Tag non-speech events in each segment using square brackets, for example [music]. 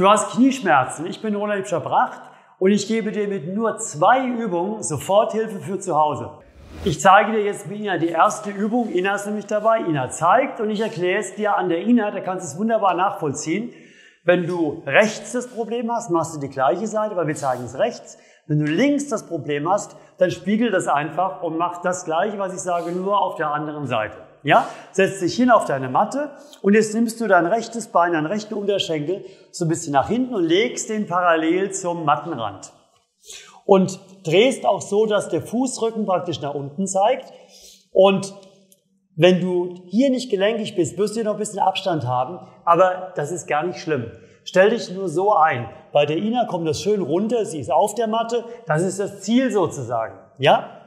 Du hast Knieschmerzen. Ich bin Roland Liebscher Bracht und ich gebe dir mit nur zwei Übungen Soforthilfe für zu Hause. Ich zeige dir jetzt mit Ina die erste Übung. Ina ist nämlich dabei. Ina zeigt und ich erkläre es dir an der Ina. Da kannst du es wunderbar nachvollziehen. Wenn du rechts das Problem hast, machst du die gleiche Seite, weil wir zeigen es rechts. Wenn du links das Problem hast, dann spiegel das einfach und mach das gleiche, was ich sage, nur auf der anderen Seite. Ja? Setz dich hin auf deine Matte und jetzt nimmst du dein rechtes Bein, dein rechten Unterschenkel so ein bisschen nach hinten und legst den parallel zum Mattenrand. Und drehst auch so, dass der Fußrücken praktisch nach unten zeigt. Und wenn du hier nicht gelenkig bist, wirst du noch ein bisschen Abstand haben, aber das ist gar nicht schlimm. Stell dich nur so ein. Bei der Ina kommt das schön runter, sie ist auf der Matte, das ist das Ziel sozusagen. Ja?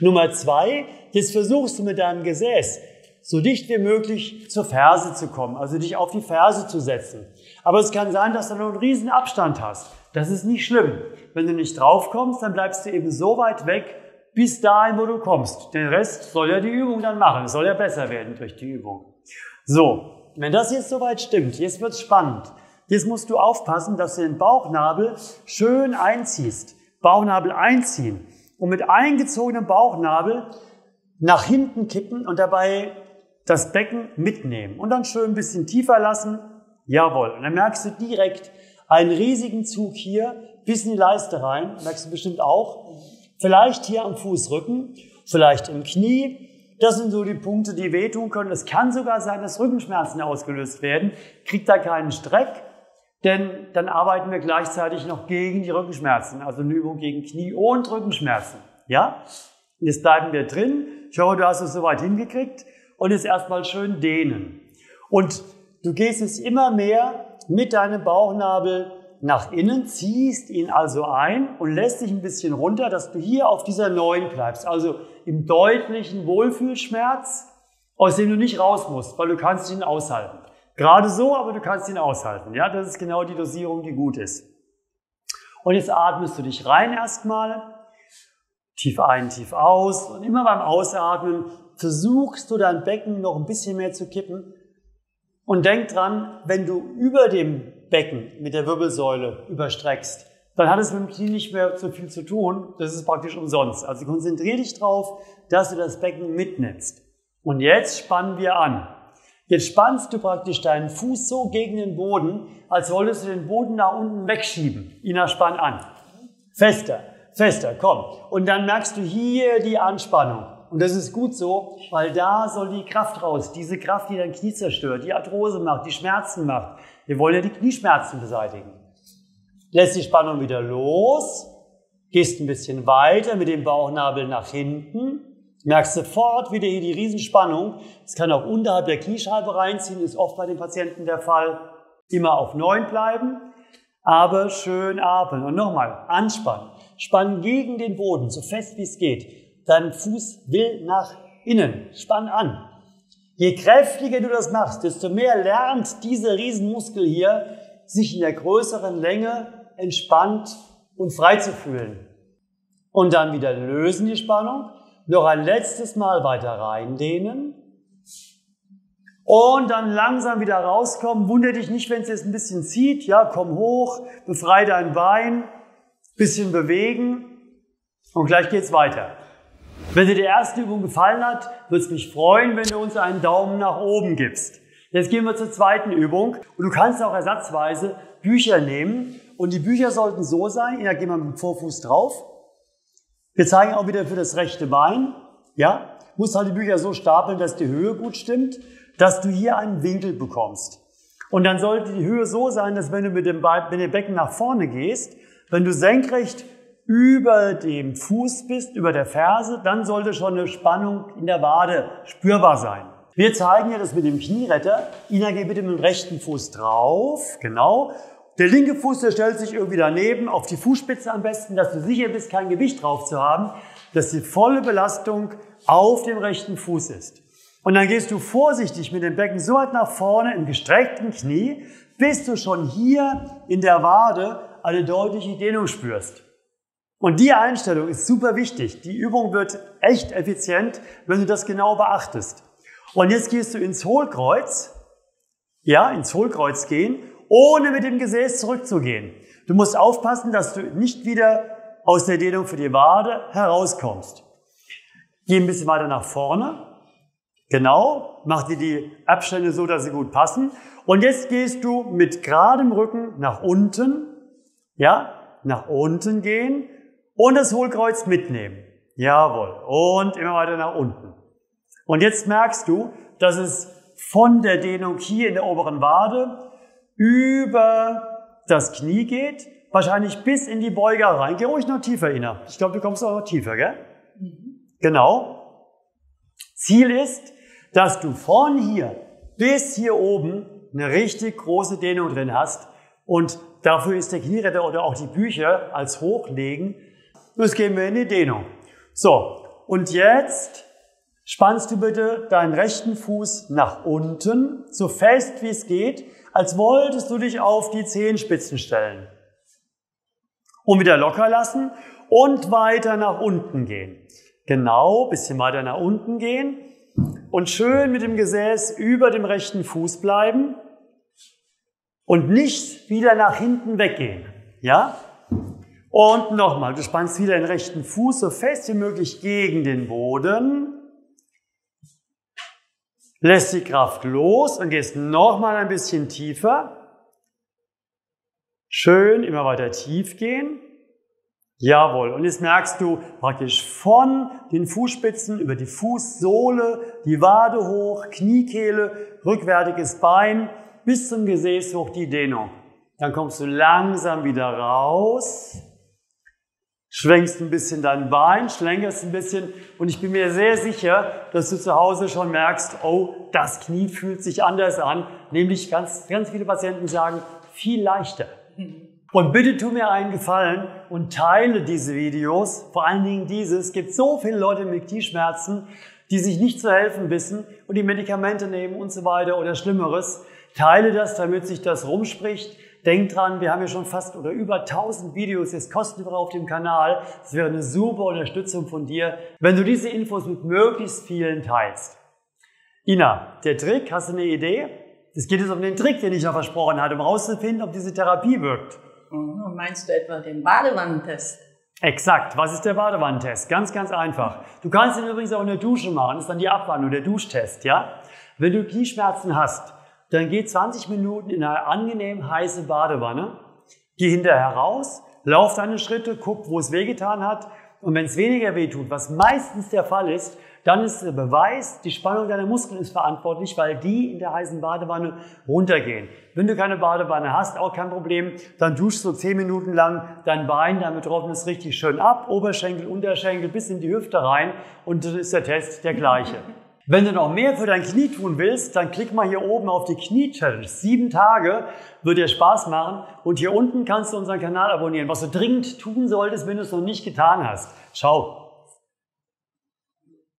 Nummer zwei, jetzt versuchst du mit deinem Gesäß so dicht wie möglich zur Ferse zu kommen, also dich auf die Ferse zu setzen. Aber es kann sein, dass du noch einen riesen Abstand hast. Das ist nicht schlimm. Wenn du nicht drauf kommst, dann bleibst du eben so weit weg, bis dahin, wo du kommst. Den Rest soll ja die Übung dann machen. Es soll ja besser werden durch die Übung. So, wenn das jetzt soweit stimmt, jetzt wird's spannend. Jetzt musst du aufpassen, dass du den Bauchnabel schön einziehst. Bauchnabel einziehen. Und mit eingezogenem Bauchnabel nach hinten kippen und dabei das Becken mitnehmen. Und dann schön ein bisschen tiefer lassen. Jawohl. Und dann merkst du direkt einen riesigen Zug hier bis in die Leiste rein. Merkst du bestimmt auch. Vielleicht hier am Fußrücken, vielleicht im Knie, das sind so die Punkte, die wehtun können. Es kann sogar sein, dass Rückenschmerzen ausgelöst werden. Kriegt da keinen Streck, denn dann arbeiten wir gleichzeitig noch gegen die Rückenschmerzen. Also eine Übung gegen Knie- und Rückenschmerzen. Ja? Jetzt bleiben wir drin. Ich hoffe, du hast es soweit hingekriegt. Und jetzt erstmal schön dehnen. Und du gehst jetzt immer mehr mit deinem Bauchnabel nach innen, ziehst ihn also ein und lässt dich ein bisschen runter, dass du hier auf dieser 9 bleibst. Also im deutlichen Wohlfühlschmerz, aus dem du nicht raus musst, weil du kannst ihn aushalten. Gerade so, aber du kannst ihn aushalten. Ja, das ist genau die Dosierung, die gut ist. Und jetzt atmest du dich rein erstmal. Tief ein, tief aus. Und immer beim Ausatmen versuchst du dein Becken noch ein bisschen mehr zu kippen. Und denk dran, wenn du über dem Becken mit der Wirbelsäule überstreckst, dann hat es mit dem Knie nicht mehr so viel zu tun. Das ist praktisch umsonst. Also konzentriere dich darauf, dass du das Becken mitnimmst. Und jetzt spannen wir an. Jetzt spannst du praktisch deinen Fuß so gegen den Boden, als wolltest du den Boden nach unten wegschieben. Ina, spann an. Fester, fester, komm. Und dann merkst du hier die Anspannung. Und das ist gut so, weil da soll die Kraft raus. Diese Kraft, die dein Knie zerstört, die Arthrose macht, die Schmerzen macht. Wir wollen ja die Knieschmerzen beseitigen. Lässt die Spannung wieder los, gehst ein bisschen weiter mit dem Bauchnabel nach hinten, merkst sofort wieder hier die Riesenspannung. Es kann auch unterhalb der Kniescheibe reinziehen, ist oft bei den Patienten der Fall. Immer auf neun bleiben, aber schön atmen. Und nochmal, anspannen. Spann gegen den Boden, so fest wie es geht. Dein Fuß will nach innen. Spann an. Je kräftiger du das machst, desto mehr lernt dieser Riesenmuskel hier, sich in der größeren Länge entspannt und frei zu fühlen. Und dann wieder lösen die Spannung. Noch ein letztes Mal weiter reindehnen. Und dann langsam wieder rauskommen. Wunder dich nicht, wenn es jetzt ein bisschen zieht. Ja, komm hoch, befreie dein Bein, bisschen bewegen und gleich geht's weiter. Wenn dir die erste Übung gefallen hat, würde es mich freuen, wenn du uns einen Daumen nach oben gibst. Jetzt gehen wir zur zweiten Übung. Und du kannst auch ersatzweise Bücher nehmen. Und die Bücher sollten so sein, da gehen wir mit dem Vorfuß drauf. Wir zeigen auch wieder für das rechte Bein. Ja, musst halt die Bücher so stapeln, dass die Höhe gut stimmt, dass du hier einen Winkel bekommst. Und dann sollte die Höhe so sein, dass wenn du mit dem, Be mit dem Becken nach vorne gehst, wenn du senkrecht über dem Fuß bist, über der Ferse, dann sollte schon eine Spannung in der Wade spürbar sein. Wir zeigen ja das mit dem Knieretter. Ina, geh bitte mit dem rechten Fuß drauf. Genau. Der linke Fuß, der stellt sich irgendwie daneben, auf die Fußspitze am besten, dass du sicher bist, kein Gewicht drauf zu haben, dass die volle Belastung auf dem rechten Fuß ist. Und dann gehst du vorsichtig mit dem Becken so weit nach vorne im gestreckten Knie, bis du schon hier in der Wade eine deutliche Dehnung spürst. Und die Einstellung ist super wichtig. Die Übung wird echt effizient, wenn du das genau beachtest. Und jetzt gehst du ins Hohlkreuz. Ja, ins Hohlkreuz gehen ohne mit dem Gesäß zurückzugehen. Du musst aufpassen, dass du nicht wieder aus der Dehnung für die Wade herauskommst. Geh ein bisschen weiter nach vorne. Genau, mach dir die Abstände so, dass sie gut passen. Und jetzt gehst du mit geradem Rücken nach unten, ja, nach unten gehen und das Hohlkreuz mitnehmen. Jawohl. Und immer weiter nach unten. Und jetzt merkst du, dass es von der Dehnung hier in der oberen Wade über das Knie geht, wahrscheinlich bis in die Beuger rein. Geh ruhig noch tiefer, Ina. Ich glaube, du kommst auch noch tiefer, gell? Mhm. Genau. Ziel ist, dass du von hier bis hier oben eine richtig große Dehnung drin hast. Und dafür ist der Knieretter oder auch die Bücher als Hochlegen. Jetzt gehen wir in die Dehnung. So, und jetzt spannst du bitte deinen rechten Fuß nach unten, so fest wie es geht, als wolltest du dich auf die Zehenspitzen stellen. Und wieder locker lassen und weiter nach unten gehen. Genau, bisschen weiter nach unten gehen und schön mit dem Gesäß über dem rechten Fuß bleiben und nicht wieder nach hinten weggehen. Ja? Und nochmal, du spannst wieder den rechten Fuß so fest wie möglich gegen den Boden. Lässt die Kraft los und gehst nochmal ein bisschen tiefer. Schön, immer weiter tief gehen. Jawohl. Und jetzt merkst du praktisch von den Fußspitzen über die Fußsohle, die Wade hoch, Kniekehle, rückwärtiges Bein bis zum Gesäß hoch die Dehnung. Dann kommst du langsam wieder raus schwenkst ein bisschen dein Bein, schlenkerst ein bisschen und ich bin mir sehr sicher, dass du zu Hause schon merkst, oh, das Knie fühlt sich anders an. Nämlich ganz, ganz viele Patienten sagen, viel leichter. Und bitte tu mir einen Gefallen und teile diese Videos, vor allen Dingen dieses. Es gibt so viele Leute mit Knieschmerzen, die sich nicht zu helfen wissen und die Medikamente nehmen und so weiter oder Schlimmeres. Teile das, damit sich das rumspricht. Denk dran, wir haben ja schon fast oder über 1000 Videos jetzt kostenlos auf dem Kanal. Es wäre eine super Unterstützung von dir, wenn du diese Infos mit möglichst vielen teilst. Ina, der Trick, hast du eine Idee? Es geht jetzt um den Trick, den ich noch versprochen hatte, um herauszufinden, ob diese Therapie wirkt. Mhm, meinst du etwa den Badewannentest? Exakt. Was ist der Badewannentest? Ganz, ganz einfach. Du kannst ihn übrigens auch in der Dusche machen. Das ist dann die Abwandlung, der Duschtest, ja? Wenn du Knieschmerzen hast, dann geh 20 Minuten in eine angenehm heiße Badewanne, geh hinterher raus, lauf deine Schritte, guck, wo es wehgetan hat und wenn es weniger weh tut, was meistens der Fall ist, dann ist der Beweis, die Spannung deiner Muskeln ist verantwortlich, weil die in der heißen Badewanne runtergehen. Wenn du keine Badewanne hast, auch kein Problem, dann duschst du 10 Minuten lang dein Bein damit trocknet es richtig schön ab, Oberschenkel, Unterschenkel bis in die Hüfte rein und dann ist der Test der gleiche. [laughs] Wenn du noch mehr für dein Knie tun willst, dann klick mal hier oben auf die Knie-Challenge. Sieben Tage wird dir Spaß machen und hier unten kannst du unseren Kanal abonnieren, was du dringend tun solltest, wenn du es noch nicht getan hast. Ciao.